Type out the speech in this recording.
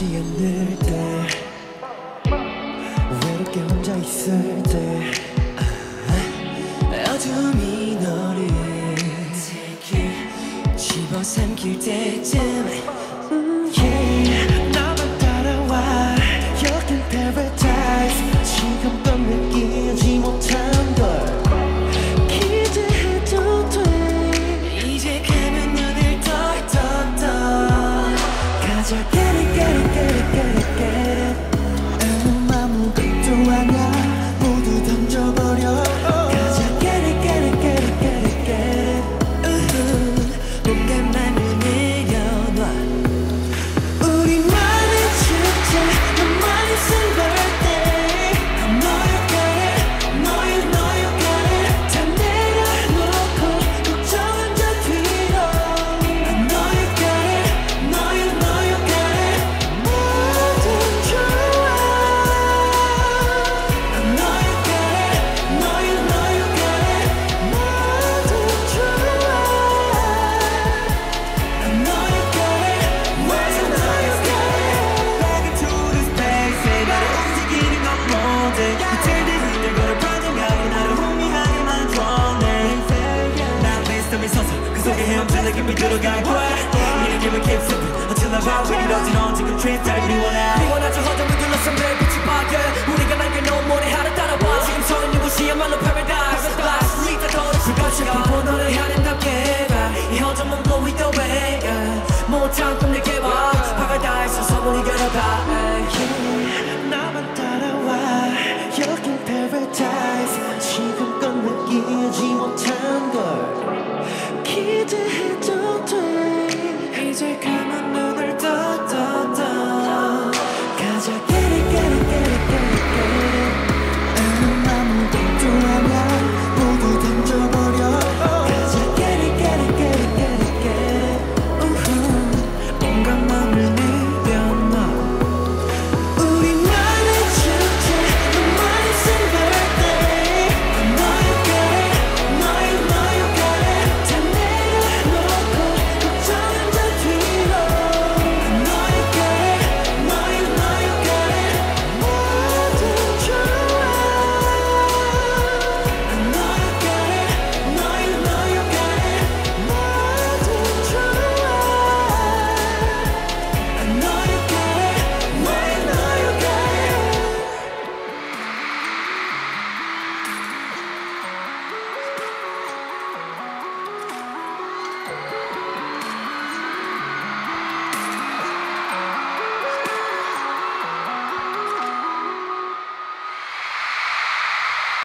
보지 않을 때 외롭게 혼자 있을 때 어둠이 너를 집어삼킬 때쯤 언제나 깊이 들어간 거야 이 느낌을 keep sipping until I bow when it all 지넌 지금 trip 잘 미워라 미워나 저 허전을 둘러싼 매일 빛이 밝게 우리가 남겨놓은 모래하를 따라와 지금 서 있는 곳이야말로 paradise Splash 네가 떨어질 것이야 그것이 기본 너를 향해 답게 해봐 이 허전은 blow it away 못한 꿈 내게